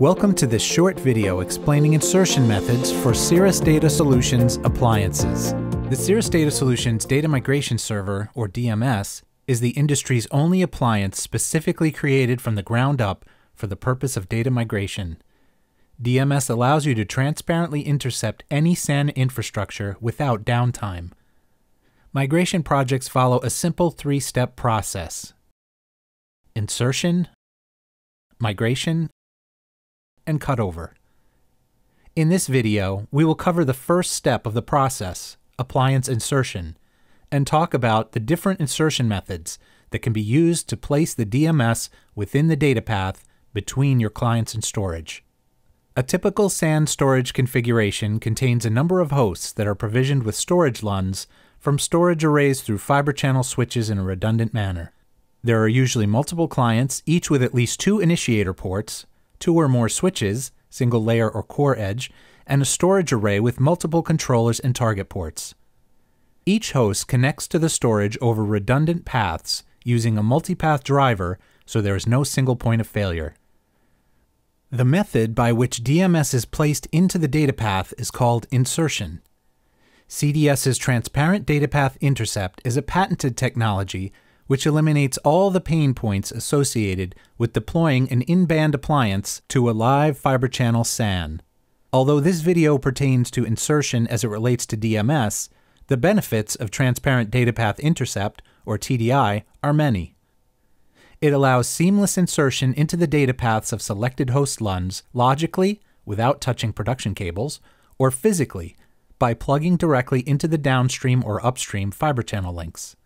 Welcome to this short video explaining insertion methods for Cirrus Data Solutions appliances. The Cirrus Data Solutions Data Migration Server, or DMS, is the industry's only appliance specifically created from the ground up for the purpose of data migration. DMS allows you to transparently intercept any SAN infrastructure without downtime. Migration projects follow a simple three step process insertion, migration, and cutover. In this video, we will cover the first step of the process, appliance insertion, and talk about the different insertion methods that can be used to place the DMS within the data path between your clients and storage. A typical SAN storage configuration contains a number of hosts that are provisioned with storage LUNs from storage arrays through fiber channel switches in a redundant manner. There are usually multiple clients, each with at least two initiator ports, two or more switches, single layer or core edge, and a storage array with multiple controllers and target ports. Each host connects to the storage over redundant paths using a multipath driver so there is no single point of failure. The method by which DMS is placed into the data path is called insertion. CDS's transparent data path intercept is a patented technology which eliminates all the pain points associated with deploying an in-band appliance to a live fiber channel SAN. Although this video pertains to insertion as it relates to DMS, the benefits of Transparent Data Path Intercept, or TDI, are many. It allows seamless insertion into the data paths of selected host LUNs logically, without touching production cables, or physically, by plugging directly into the downstream or upstream fiber channel links.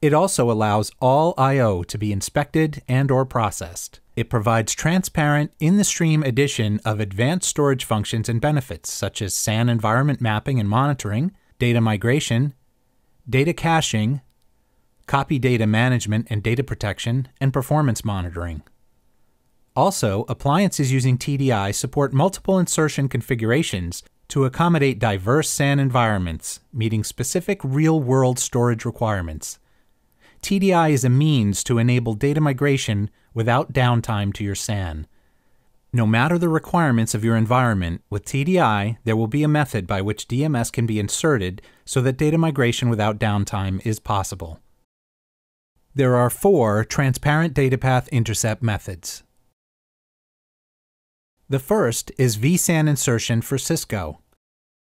It also allows all I/O to be inspected and or processed. It provides transparent in-the-stream addition of advanced storage functions and benefits such as SAN environment mapping and monitoring, data migration, data caching, copy data management and data protection, and performance monitoring. Also, appliances using TDI support multiple insertion configurations to accommodate diverse SAN environments, meeting specific real-world storage requirements. TDI is a means to enable data migration without downtime to your SAN. No matter the requirements of your environment, with TDI, there will be a method by which DMS can be inserted so that data migration without downtime is possible. There are four transparent data path intercept methods. The first is vSAN insertion for Cisco.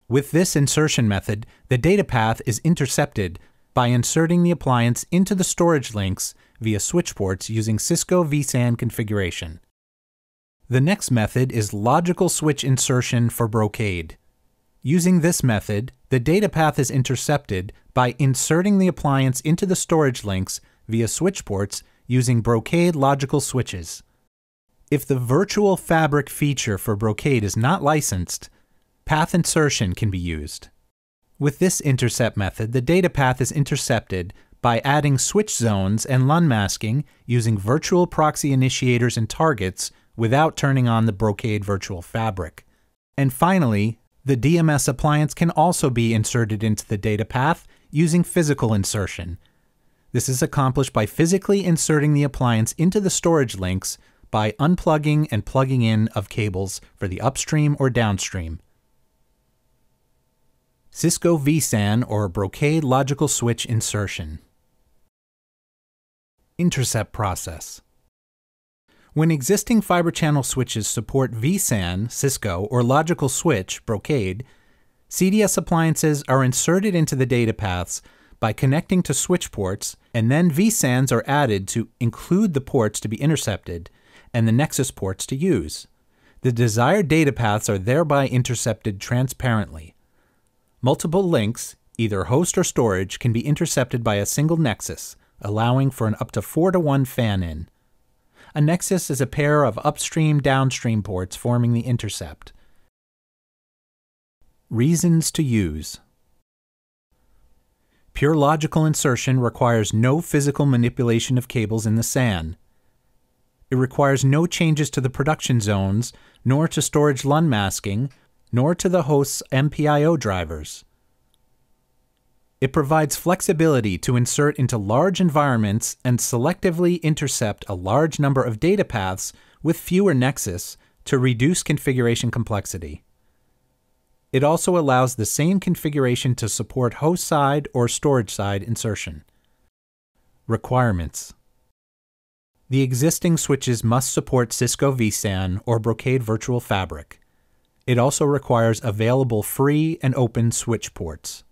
With this insertion method, the data path is intercepted by inserting the appliance into the storage links via switch ports using Cisco vSAN configuration. The next method is logical switch insertion for Brocade. Using this method, the data path is intercepted by inserting the appliance into the storage links via switch ports using Brocade logical switches. If the virtual fabric feature for Brocade is not licensed, path insertion can be used. With this intercept method, the data path is intercepted by adding switch zones and LUN masking using virtual proxy initiators and targets without turning on the Brocade virtual fabric. And finally, the DMS appliance can also be inserted into the data path using physical insertion. This is accomplished by physically inserting the appliance into the storage links by unplugging and plugging in of cables for the upstream or downstream. Cisco vSAN or Brocade Logical Switch Insertion. Intercept process. When existing fiber channel switches support vSAN, Cisco, or Logical Switch, Brocade, CDS appliances are inserted into the data paths by connecting to switch ports, and then vSANs are added to include the ports to be intercepted and the Nexus ports to use. The desired data paths are thereby intercepted transparently. Multiple links, either host or storage, can be intercepted by a single nexus, allowing for an up to 4 to 1 fan in. A nexus is a pair of upstream downstream ports forming the intercept. Reasons to use Pure logical insertion requires no physical manipulation of cables in the SAN. It requires no changes to the production zones, nor to storage LUN masking, nor to the host's MPIO drivers. It provides flexibility to insert into large environments and selectively intercept a large number of data paths with fewer nexus to reduce configuration complexity. It also allows the same configuration to support host side or storage side insertion. Requirements The existing switches must support Cisco vSAN or Brocade Virtual Fabric. It also requires available free and open switch ports.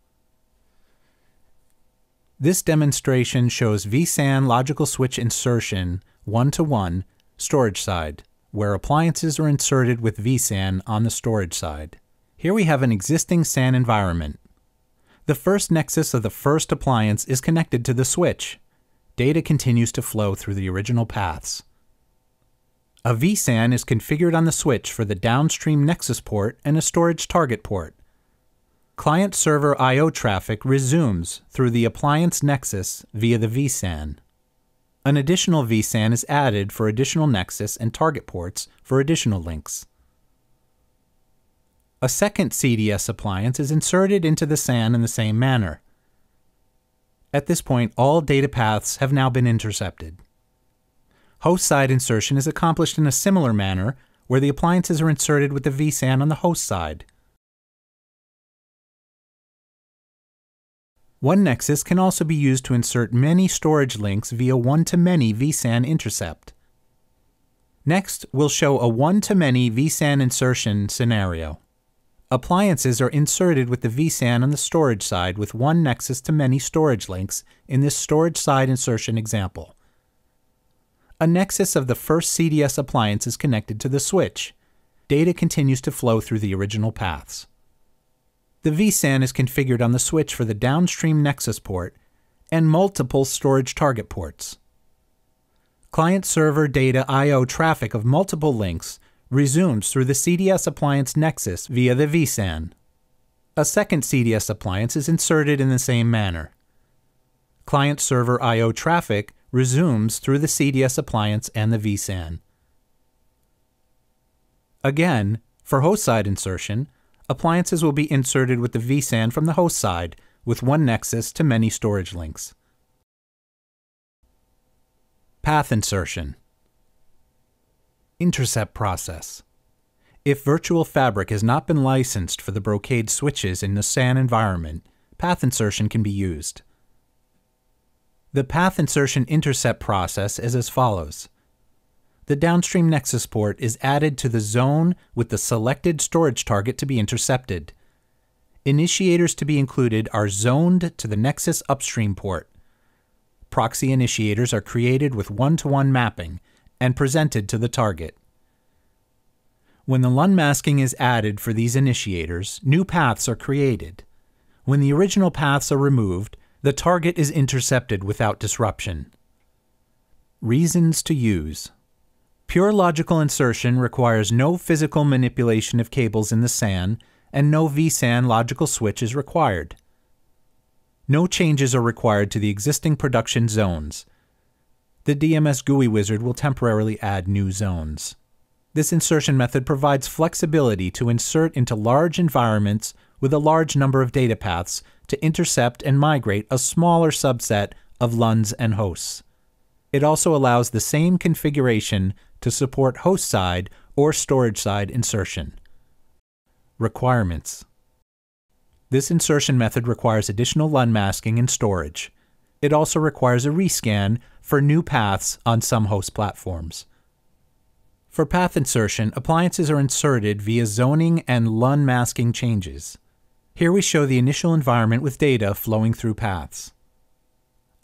This demonstration shows vSAN logical switch insertion one to one storage side, where appliances are inserted with vSAN on the storage side. Here we have an existing SAN environment. The first nexus of the first appliance is connected to the switch. Data continues to flow through the original paths. A vSAN is configured on the switch for the downstream nexus port and a storage target port. Client server I.O. traffic resumes through the appliance nexus via the vSAN. An additional vSAN is added for additional nexus and target ports for additional links. A second CDS appliance is inserted into the SAN in the same manner. At this point, all data paths have now been intercepted. Host side insertion is accomplished in a similar manner, where the appliances are inserted with the vSAN on the host side. One nexus can also be used to insert many storage links via one-to-many vSAN intercept. Next, we'll show a one-to-many vSAN insertion scenario. Appliances are inserted with the vSAN on the storage side with one nexus to many storage links in this storage side insertion example. A nexus of the first CDS appliance is connected to the switch. Data continues to flow through the original paths. The vSAN is configured on the switch for the downstream nexus port and multiple storage target ports. Client server data I.O. traffic of multiple links resumes through the CDS appliance nexus via the vSAN. A second CDS appliance is inserted in the same manner. Client server I.O. traffic resumes through the CDS appliance and the vSAN. Again, for host side insertion, appliances will be inserted with the vSAN from the host side with one nexus to many storage links. Path insertion intercept process. If Virtual Fabric has not been licensed for the Brocade switches in the SAN environment, path insertion can be used. The path insertion intercept process is as follows. The downstream nexus port is added to the zone with the selected storage target to be intercepted. Initiators to be included are zoned to the nexus upstream port. Proxy initiators are created with one-to-one -one mapping and presented to the target. When the LUN masking is added for these initiators, new paths are created. When the original paths are removed, the target is intercepted without disruption. Reasons to use Pure logical insertion requires no physical manipulation of cables in the SAN, and no vSAN logical switch is required. No changes are required to the existing production zones, the DMS GUI wizard will temporarily add new zones. This insertion method provides flexibility to insert into large environments with a large number of data paths to intercept and migrate a smaller subset of LUNs and hosts. It also allows the same configuration to support host side or storage side insertion. Requirements This insertion method requires additional LUN masking and storage. It also requires a rescan for new paths on some host platforms. For path insertion, appliances are inserted via zoning and LUN masking changes. Here we show the initial environment with data flowing through paths.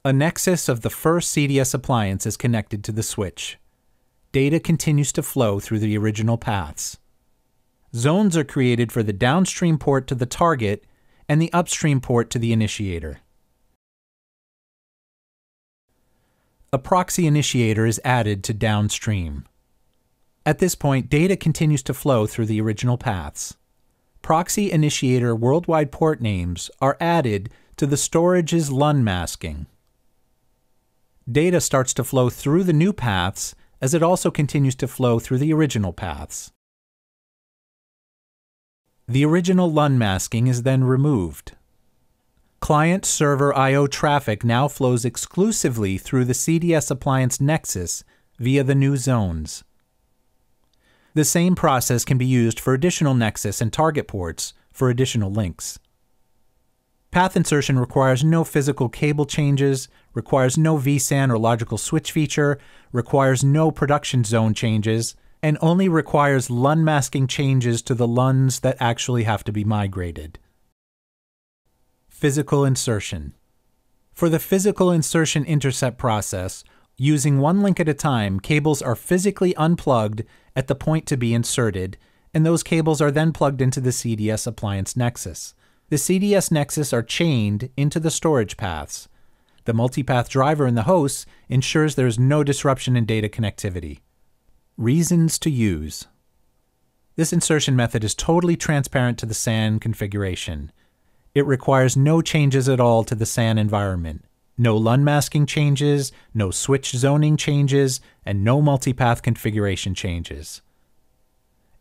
A nexus of the first CDS appliance is connected to the switch. Data continues to flow through the original paths. Zones are created for the downstream port to the target and the upstream port to the initiator. a proxy initiator is added to downstream. At this point, data continues to flow through the original paths. Proxy initiator worldwide port names are added to the storage's LUN masking. Data starts to flow through the new paths as it also continues to flow through the original paths. The original LUN masking is then removed. Client server I.O. traffic now flows exclusively through the CDS appliance nexus via the new zones. The same process can be used for additional Nexus and target ports for additional links. Path insertion requires no physical cable changes, requires no vSAN or logical switch feature, requires no production zone changes, and only requires LUN masking changes to the LUNs that actually have to be migrated. Physical insertion. For the physical insertion intercept process, using one link at a time, cables are physically unplugged at the point to be inserted, and those cables are then plugged into the CDS appliance nexus. The CDS nexus are chained into the storage paths. The multipath driver in the hosts ensures there is no disruption in data connectivity. Reasons to use. This insertion method is totally transparent to the SAN configuration. It requires no changes at all to the SAN environment. No LUN masking changes, no switch zoning changes, and no multipath configuration changes.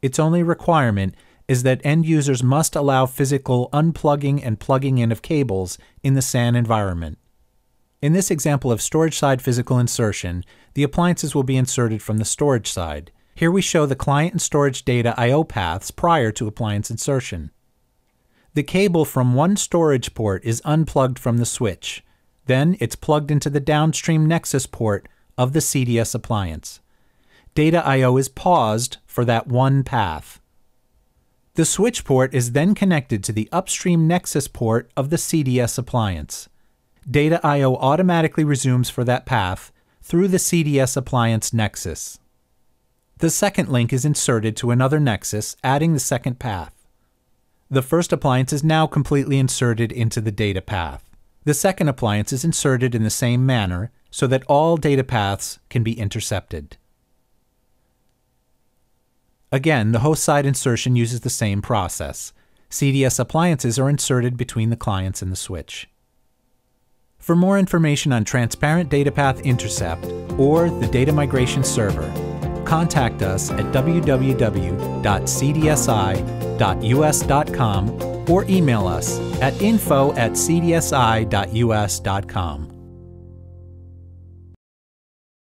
Its only requirement is that end users must allow physical unplugging and plugging in of cables in the SAN environment. In this example of storage side physical insertion, the appliances will be inserted from the storage side. Here we show the client and storage data I.O. paths prior to appliance insertion. The cable from one storage port is unplugged from the switch. Then it's plugged into the downstream Nexus port of the CDS appliance. Data I.O. is paused for that one path. The switch port is then connected to the upstream Nexus port of the CDS appliance. Data I.O. automatically resumes for that path through the CDS appliance Nexus. The second link is inserted to another Nexus, adding the second path. The first appliance is now completely inserted into the data path. The second appliance is inserted in the same manner so that all data paths can be intercepted. Again, the host side insertion uses the same process. CDS appliances are inserted between the clients and the switch. For more information on Transparent Data Path Intercept or the Data Migration Server, contact us at www.cdsi.us.com or email us at info at cdsi.us.com.